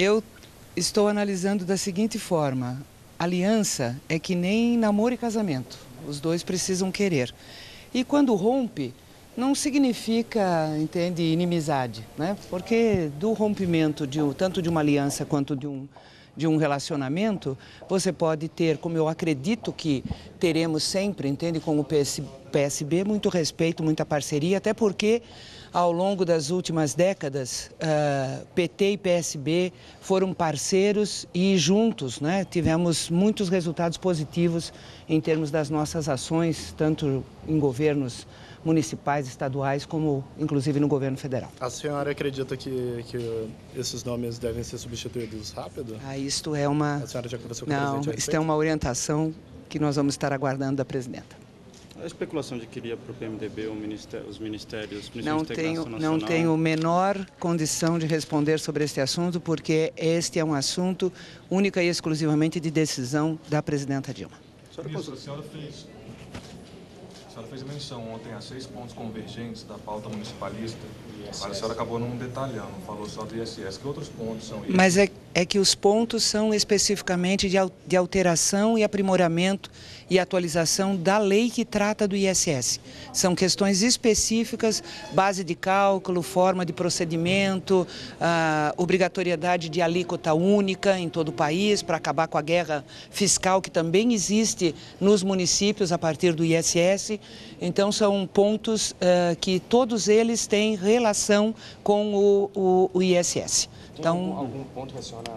Eu estou analisando da seguinte forma: aliança é que nem namoro e casamento. Os dois precisam querer. E quando rompe, não significa, entende, inimizade, né? Porque do rompimento de tanto de uma aliança quanto de um de um relacionamento, você pode ter, como eu acredito que teremos sempre, entende, com o PS, PSB, muito respeito, muita parceria, até porque ao longo das últimas décadas, uh, PT e PSB foram parceiros e juntos né, tivemos muitos resultados positivos em termos das nossas ações, tanto em governos municipais, estaduais, como inclusive no governo federal. A senhora acredita que, que esses nomes devem ser substituídos rápido? Ah, isto é uma... A senhora já conversou com Não, o presidente isto é uma orientação que nós vamos estar aguardando da presidenta. A especulação de que iria para o PMDB ministério, os ministérios, não tenho, não tenho menor condição de responder sobre este assunto, porque este é um assunto única e exclusivamente de decisão da presidenta Dilma. Ministro, a senhora fez senhora fez menção ontem a seis pontos convergentes da pauta municipalista, mas a senhora acabou não detalhando, falou só do ISS. Que outros pontos são esses? Mas é, é que os pontos são especificamente de, de alteração e aprimoramento e atualização da lei que trata do ISS. São questões específicas, base de cálculo, forma de procedimento, obrigatoriedade de alíquota única em todo o país para acabar com a guerra fiscal que também existe nos municípios a partir do ISS. Então são pontos uh, que todos eles têm relação com o, o, o ISS. Então, algum, algum ponto que a senhora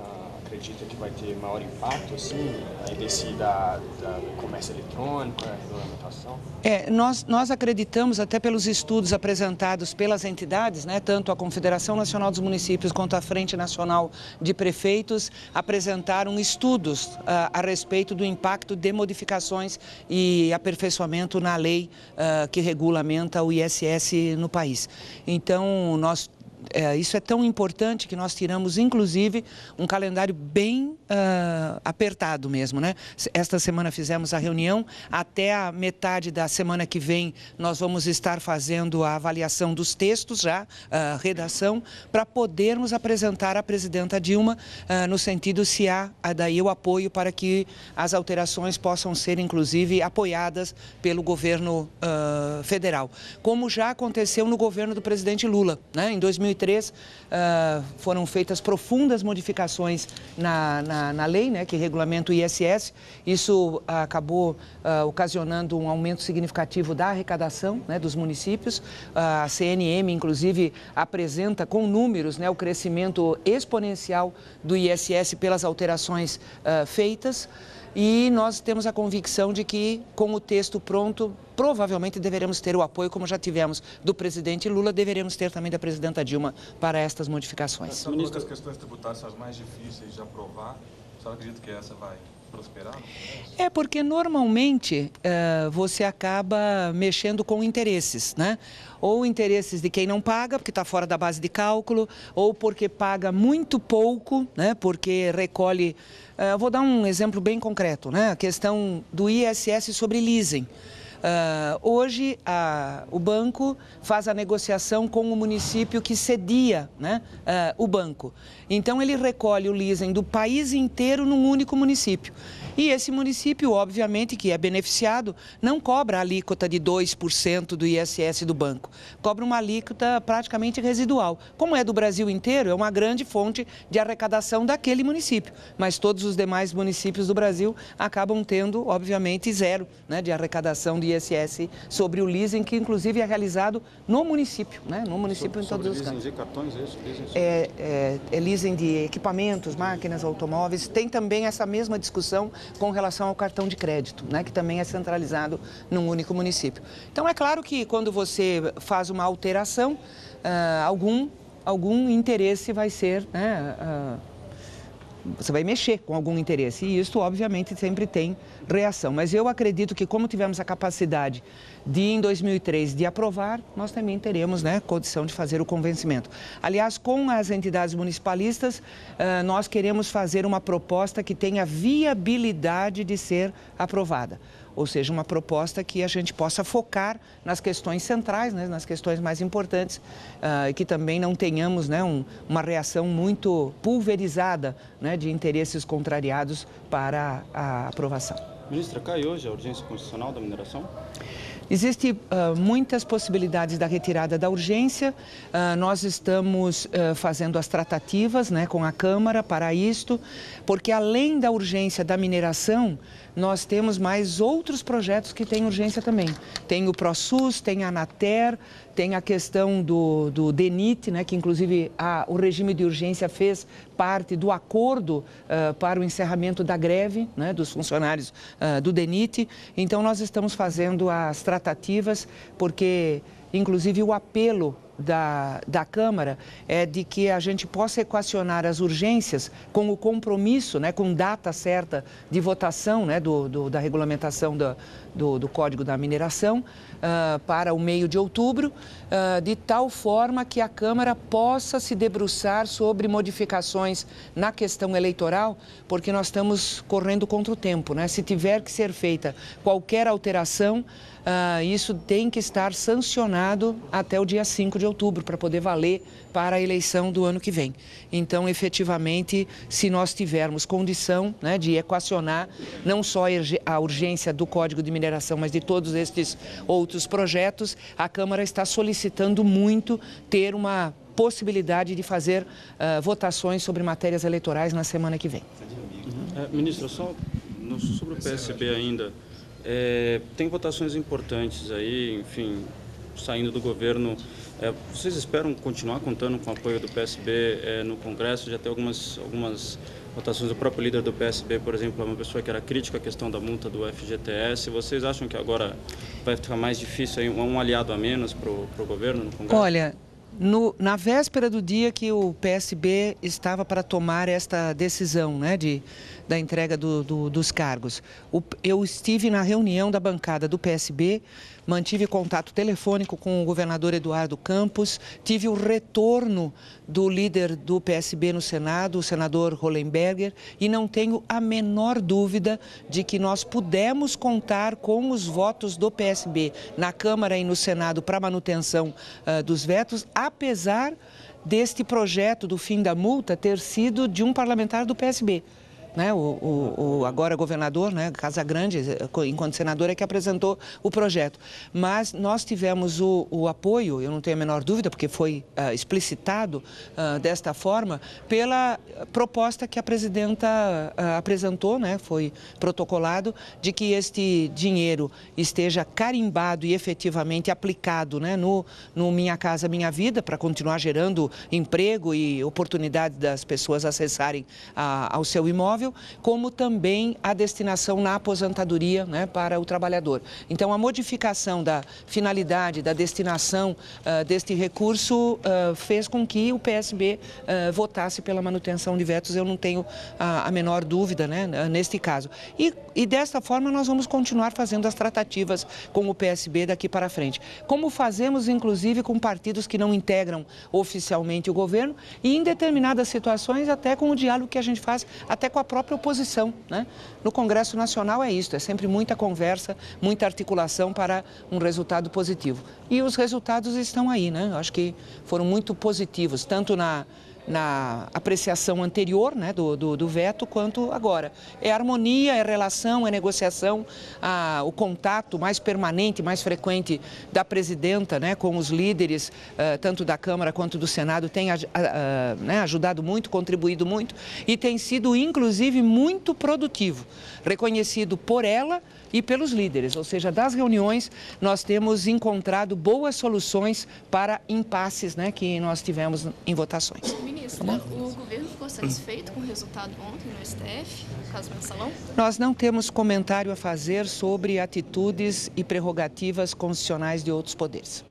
acredita que vai ter maior impacto, assim, desse da, da comércio eletrônico, a regulamentação? É, nós, nós acreditamos, até pelos estudos apresentados pelas entidades, né, tanto a Confederação Nacional dos Municípios quanto a Frente Nacional de Prefeitos, apresentaram estudos uh, a respeito do impacto de modificações e aperfeiçoamento na lei uh, que regulamenta o ISS no país. Então, nós é, isso é tão importante que nós tiramos, inclusive, um calendário bem uh, apertado mesmo, né? Esta semana fizemos a reunião, até a metade da semana que vem nós vamos estar fazendo a avaliação dos textos já, a redação, para podermos apresentar à presidenta Dilma uh, no sentido se há daí o apoio para que as alterações possam ser, inclusive, apoiadas pelo governo uh, federal, como já aconteceu no governo do presidente Lula, né? Em 2000 2003 uh, foram feitas profundas modificações na, na, na, lei né, que regulamenta o ISS. Isso uh, acabou uh, ocasionando um aumento significativo da arrecadação né, dos municípios. a CNM, inclusive, apresenta com números né, o crescimento exponencial do ISS pelas alterações feitas e nós temos a convicção de que, com o texto pronto, provavelmente deveremos ter o apoio, como já tivemos do presidente Lula, deveremos ter também da presidenta Dilma para estas modificações. Ministro... as questões tributárias são as mais difíceis de aprovar. Você acredita que essa vai prosperar? É porque normalmente uh, você acaba mexendo com interesses, né? Ou interesses de quem não paga, porque está fora da base de cálculo, ou porque paga muito pouco, né? Porque recolhe Uh, vou dar um exemplo bem concreto, né? A questão do ISS sobre leasing. Uh, hoje, a, o banco faz a negociação com o município que cedia né, uh, o banco. Então, ele recolhe o leasing do país inteiro num único município. E esse município, obviamente, que é beneficiado, não cobra a alíquota de 2% do ISS do banco. Cobra uma alíquota praticamente residual. Como é do Brasil inteiro, é uma grande fonte de arrecadação daquele município. Mas todos os demais municípios do Brasil acabam tendo, obviamente, zero né, de arrecadação de ISS sobre o leasing, que inclusive é realizado no município, né, no município sobre, em todos os casos. de cartões, é isso? Leasing é, é, é leasing de equipamentos, máquinas, automóveis. Tem também essa mesma discussão com relação ao cartão de crédito, né, que também é centralizado num único município. Então, é claro que quando você faz uma alteração, uh, algum, algum interesse vai ser né, uh, você vai mexer com algum interesse. E isso, obviamente, sempre tem reação. Mas eu acredito que, como tivemos a capacidade de, em 2003, de aprovar, nós também teremos né, condição de fazer o convencimento. Aliás, com as entidades municipalistas, nós queremos fazer uma proposta que tenha viabilidade de ser aprovada ou seja, uma proposta que a gente possa focar nas questões centrais, né, nas questões mais importantes, uh, e que também não tenhamos né, um, uma reação muito pulverizada né, de interesses contrariados para a aprovação. Ministra, cai hoje a urgência constitucional da mineração? Existem uh, muitas possibilidades da retirada da urgência. Uh, nós estamos uh, fazendo as tratativas né, com a Câmara para isto, porque além da urgência da mineração, nós temos mais outros projetos que têm urgência também. Tem o ProSUS, tem a Anater, tem a questão do, do DENIT, né, que inclusive a, o regime de urgência fez parte do acordo para o encerramento da greve né, dos funcionários do DENIT. Então, nós estamos fazendo as tratativas, porque, inclusive, o apelo da, da Câmara é de que a gente possa equacionar as urgências com o compromisso, né, com data certa de votação né, do, do da regulamentação do, do, do, Código da Mineração uh, para o meio de outubro, uh, de tal forma que a Câmara possa se debruçar sobre modificações na questão eleitoral, porque nós estamos correndo contra o tempo. Né? Se tiver que ser feita qualquer alteração, uh, isso tem que estar sancionado até o dia 5 de outubro, para poder valer para a eleição do ano que vem. Então, efetivamente, se nós tivermos condição né, de equacionar não só a urgência do Código de Mineração, mas de todos estes outros projetos, a Câmara está solicitando muito ter uma possibilidade de fazer uh, votações sobre matérias eleitorais na semana que vem. Uhum. É, ministro, só sobre o PSB ainda, é, tem votações importantes aí, enfim, saindo do governo. É, vocês esperam continuar contando com o apoio do PSB é, no Congresso? Já tem algumas, algumas votações. O próprio líder do PSB, por exemplo, é uma pessoa que era crítica à questão da multa do FGTS. Vocês acham que agora vai ficar mais difícil, aí, um aliado a menos para o governo no Congresso? Olha, no, na véspera do dia que o PSB estava para tomar esta decisão né, de, da entrega do, do, dos cargos, o, eu estive na reunião da bancada do PSB, mantive contato telefônico com o governador Eduardo Campos, tive o retorno do líder do PSB no Senado, o senador Hollenberger, e não tenho a menor dúvida de que nós pudemos contar com os votos do PSB na Câmara e no Senado para manutenção uh, dos vetos, apesar deste projeto do fim da multa ter sido de um parlamentar do PSB né, o, o, o, agora governador, né, Casa Grande, enquanto senador, é que apresentou o projeto. Mas nós tivemos o, o apoio, eu não tenho a menor dúvida, porque foi uh, explicitado uh, desta forma, pela proposta que a presidenta uh, apresentou, né, foi protocolado, de que este dinheiro esteja carimbado e efetivamente aplicado né, no, no Minha Casa Minha Vida, para continuar gerando emprego e oportunidade das pessoas acessarem ao seu imóvel como também a destinação na aposentadoria né, para o trabalhador. Então, a modificação da finalidade, da destinação uh, deste recurso uh, fez com que o PSB uh, ah, votasse pela manutenção de vetos, eu não tenho a, menor dúvida né, neste caso. E, e desta forma nós vamos continuar fazendo as tratativas com o PSB daqui para frente. Como fazemos, inclusive, com partidos que não integram oficialmente o governo e, em determinadas situações, até com o diálogo que a gente faz, até com a própria oposição. Né? No Congresso Nacional é isso, é sempre muita conversa, muita articulação para um resultado positivo. E os resultados estão aí, né? Eu acho que foram muito positivos, tanto na na apreciação anterior né, do, do, do, veto quanto agora. É harmonia, é relação, é negociação, a, o contato mais permanente, mais frequente da presidenta né, com os líderes, uh, tanto da Câmara quanto do Senado, tem uh, uh, né, ajudado muito, contribuído muito e tem sido, inclusive, muito produtivo, reconhecido por ela e pelos líderes, ou seja, das reuniões nós temos encontrado boas soluções para impasses né, que nós tivemos em votações. Ministra, tá o governo ficou satisfeito com o resultado ontem no STF, no caso mensalão? Nós não temos comentário a fazer sobre atitudes e prerrogativas constitucionais de outros poderes.